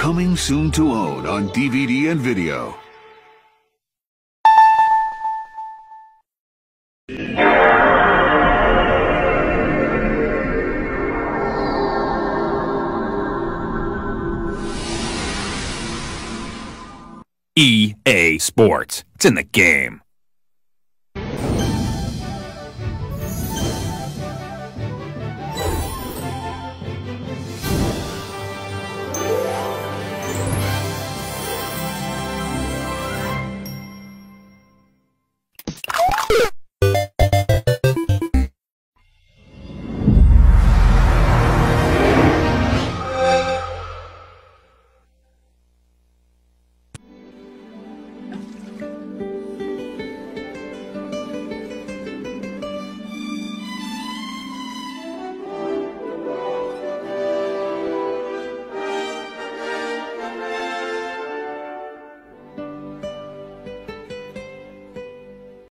Coming soon to own on DVD and video. EA Sports. It's in the game.